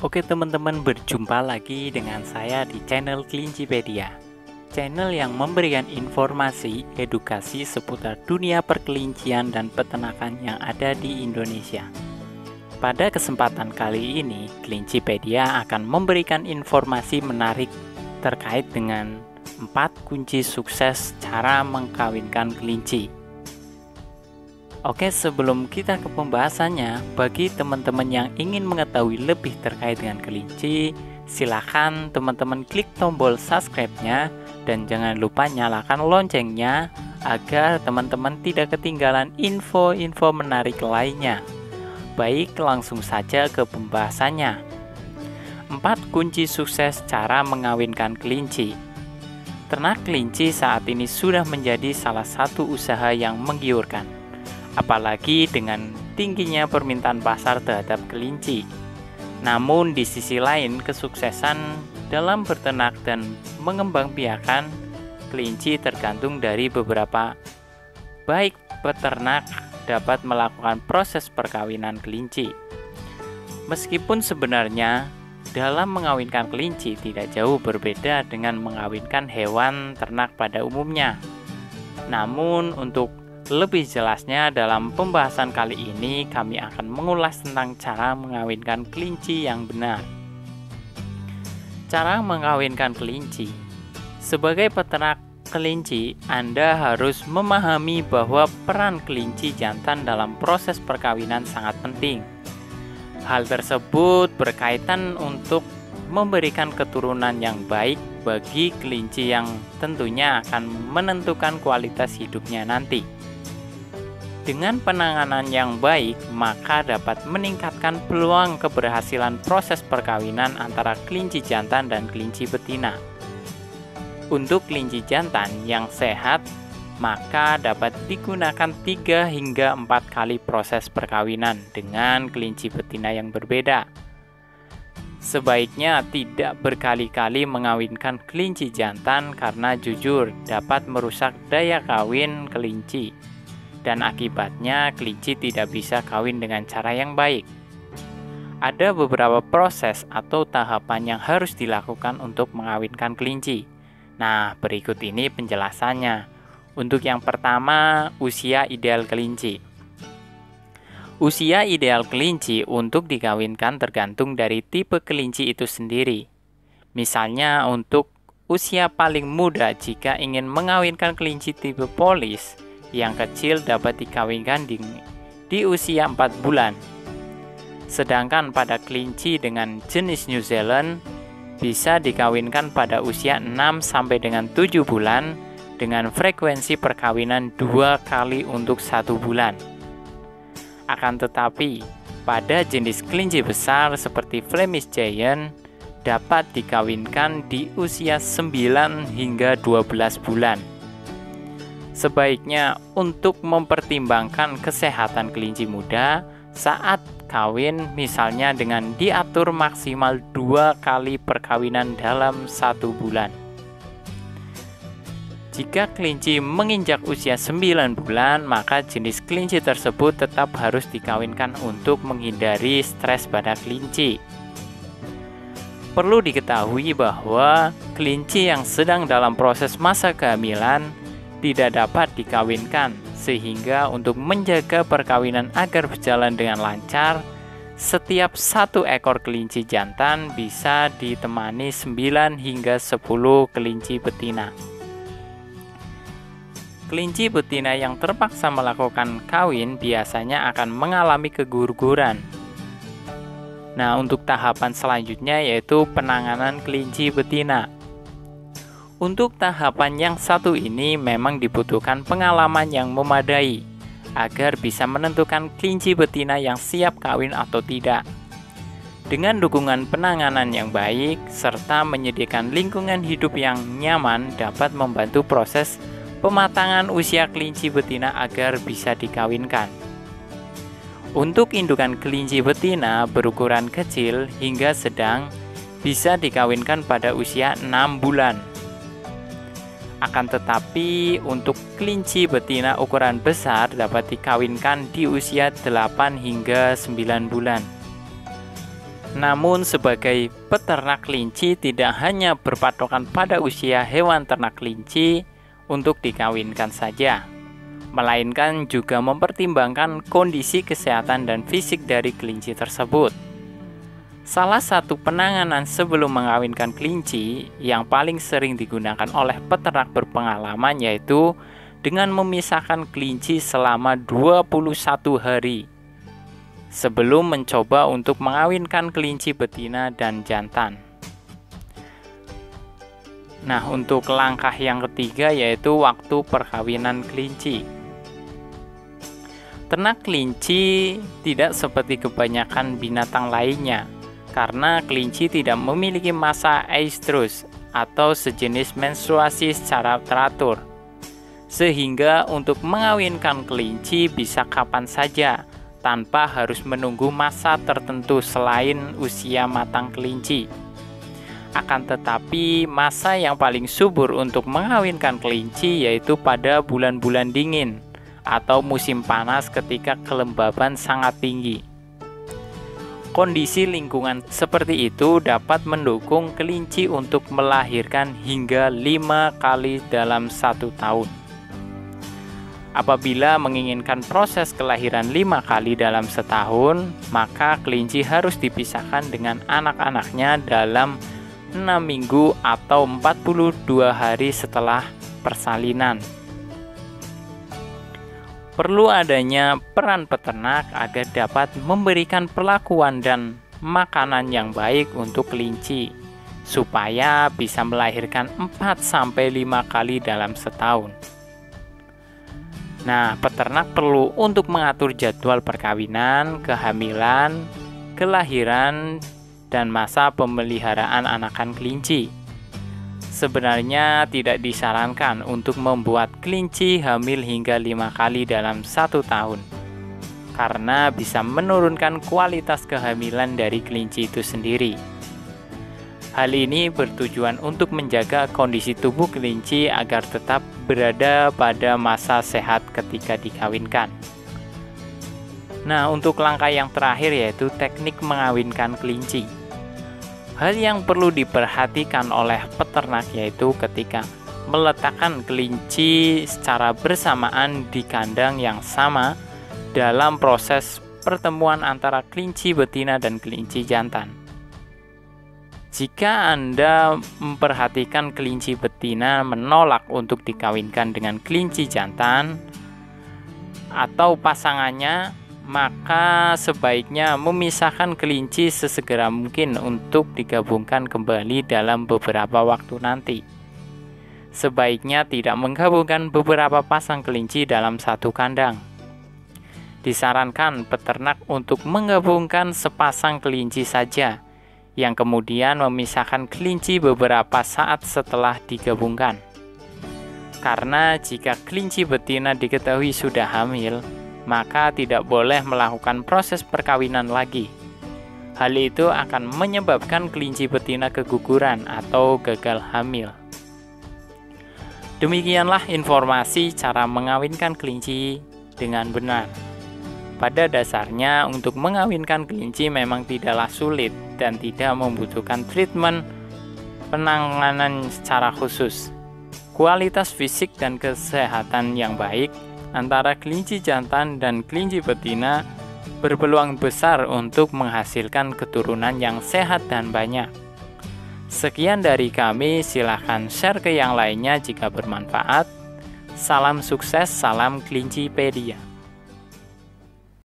Oke teman-teman, berjumpa lagi dengan saya di channel Kelincipedia Channel yang memberikan informasi, edukasi seputar dunia perkelincian dan peternakan yang ada di Indonesia. Pada kesempatan kali ini, Kelincipedia akan memberikan informasi menarik terkait dengan 4 kunci sukses cara mengkawinkan kelinci Oke, sebelum kita ke pembahasannya, bagi teman-teman yang ingin mengetahui lebih terkait dengan kelinci, silahkan teman-teman klik tombol subscribe-nya dan jangan lupa nyalakan loncengnya agar teman-teman tidak ketinggalan info-info menarik lainnya. Baik, langsung saja ke pembahasannya. 4 kunci sukses cara mengawinkan kelinci. Ternak kelinci saat ini sudah menjadi salah satu usaha yang menggiurkan apalagi dengan tingginya permintaan pasar terhadap kelinci. Namun di sisi lain, kesuksesan dalam berternak dan mengembang biakan kelinci tergantung dari beberapa baik peternak dapat melakukan proses perkawinan kelinci. Meskipun sebenarnya dalam mengawinkan kelinci tidak jauh berbeda dengan mengawinkan hewan ternak pada umumnya. Namun untuk lebih jelasnya dalam pembahasan kali ini kami akan mengulas tentang cara mengawinkan kelinci yang benar. Cara mengawinkan kelinci. Sebagai peternak kelinci, Anda harus memahami bahwa peran kelinci jantan dalam proses perkawinan sangat penting. Hal tersebut berkaitan untuk memberikan keturunan yang baik bagi kelinci yang tentunya akan menentukan kualitas hidupnya nanti. Dengan penanganan yang baik, maka dapat meningkatkan peluang keberhasilan proses perkawinan antara kelinci jantan dan kelinci betina. Untuk kelinci jantan yang sehat, maka dapat digunakan 3 hingga 4 kali proses perkawinan dengan kelinci betina yang berbeda. Sebaiknya tidak berkali-kali mengawinkan kelinci jantan karena jujur dapat merusak daya kawin kelinci dan akibatnya kelinci tidak bisa kawin dengan cara yang baik. Ada beberapa proses atau tahapan yang harus dilakukan untuk mengawinkan kelinci. Nah, berikut ini penjelasannya. Untuk yang pertama, usia ideal kelinci. Usia ideal kelinci untuk dikawinkan tergantung dari tipe kelinci itu sendiri. Misalnya untuk usia paling muda jika ingin mengawinkan kelinci tipe polis, yang kecil dapat dikawinkan di, di usia 4 bulan. Sedangkan pada kelinci dengan jenis New Zealand bisa dikawinkan pada usia 6 sampai dengan 7 bulan dengan frekuensi perkawinan dua kali untuk satu bulan. Akan tetapi, pada jenis kelinci besar seperti Flemish Giant dapat dikawinkan di usia 9 hingga 12 bulan. Sebaiknya untuk mempertimbangkan kesehatan kelinci muda saat kawin misalnya dengan diatur maksimal dua kali perkawinan dalam satu bulan. Jika kelinci menginjak usia 9 bulan, maka jenis kelinci tersebut tetap harus dikawinkan untuk menghindari stres pada kelinci. Perlu diketahui bahwa kelinci yang sedang dalam proses masa kehamilan tidak dapat dikawinkan, sehingga untuk menjaga perkawinan agar berjalan dengan lancar, setiap satu ekor kelinci jantan bisa ditemani 9 hingga 10 kelinci betina. Kelinci betina yang terpaksa melakukan kawin biasanya akan mengalami keguguran. Nah, untuk tahapan selanjutnya yaitu penanganan kelinci betina. Untuk tahapan yang satu ini memang dibutuhkan pengalaman yang memadai agar bisa menentukan kelinci betina yang siap kawin atau tidak. Dengan dukungan penanganan yang baik serta menyediakan lingkungan hidup yang nyaman dapat membantu proses pematangan usia kelinci betina agar bisa dikawinkan. Untuk indukan kelinci betina berukuran kecil hingga sedang bisa dikawinkan pada usia 6 bulan. Akan tetapi untuk kelinci betina ukuran besar dapat dikawinkan di usia 8 hingga 9 bulan. Namun sebagai peternak kelinci tidak hanya berpatokan pada usia hewan ternak kelinci untuk dikawinkan saja, melainkan juga mempertimbangkan kondisi kesehatan dan fisik dari kelinci tersebut. Salah satu penanganan sebelum mengawinkan kelinci yang paling sering digunakan oleh peternak berpengalaman yaitu dengan memisahkan kelinci selama 21 hari sebelum mencoba untuk mengawinkan kelinci betina dan jantan. Nah, untuk langkah yang ketiga yaitu waktu perkawinan kelinci. Ternak kelinci tidak seperti kebanyakan binatang lainnya, karena kelinci tidak memiliki masa estrus atau sejenis menstruasi secara teratur. Sehingga untuk mengawinkan kelinci bisa kapan saja, tanpa harus menunggu masa tertentu selain usia matang kelinci. Akan tetapi, masa yang paling subur untuk mengawinkan kelinci yaitu pada bulan-bulan dingin atau musim panas ketika kelembaban sangat tinggi. Kondisi lingkungan seperti itu dapat mendukung kelinci untuk melahirkan hingga lima kali dalam satu tahun. Apabila menginginkan proses kelahiran lima kali dalam setahun, maka kelinci harus dipisahkan dengan anak-anaknya dalam 6 minggu atau 42 hari setelah persalinan. Perlu adanya peran peternak agar dapat memberikan perlakuan dan makanan yang baik untuk kelinci supaya bisa melahirkan 4 sampai 5 kali dalam setahun. Nah, peternak perlu untuk mengatur jadwal perkawinan, kehamilan, kelahiran, dan masa pemeliharaan anakan kelinci. Sebenarnya tidak disarankan untuk membuat kelinci hamil hingga lima kali dalam satu tahun, karena bisa menurunkan kualitas kehamilan dari kelinci itu sendiri. Hal ini bertujuan untuk menjaga kondisi tubuh kelinci agar tetap berada pada masa sehat ketika dikawinkan. Nah, untuk langkah yang terakhir yaitu teknik mengawinkan kelinci. Hal yang perlu diperhatikan oleh peternak yaitu ketika meletakkan kelinci secara bersamaan di kandang yang sama dalam proses pertemuan antara kelinci betina dan kelinci jantan. Jika Anda memperhatikan kelinci betina menolak untuk dikawinkan dengan kelinci jantan atau pasangannya, maka sebaiknya memisahkan kelinci sesegera mungkin untuk digabungkan kembali dalam beberapa waktu nanti. Sebaiknya tidak menggabungkan beberapa pasang kelinci dalam satu kandang. Disarankan peternak untuk menggabungkan sepasang kelinci saja yang kemudian memisahkan kelinci beberapa saat setelah digabungkan. Karena jika kelinci betina diketahui sudah hamil, maka tidak boleh melakukan proses perkawinan lagi. Hal itu akan menyebabkan kelinci betina keguguran atau gagal hamil. Demikianlah informasi cara mengawinkan kelinci dengan benar. Pada dasarnya, untuk mengawinkan kelinci memang tidaklah sulit dan tidak membutuhkan treatment penanganan secara khusus. Kualitas fisik dan kesehatan yang baik antara kelinci jantan dan kelinci betina berpeluang besar untuk menghasilkan keturunan yang sehat dan banyak. Sekian dari kami, silahkan share ke yang lainnya jika bermanfaat. Salam sukses, salam Kelincipedia.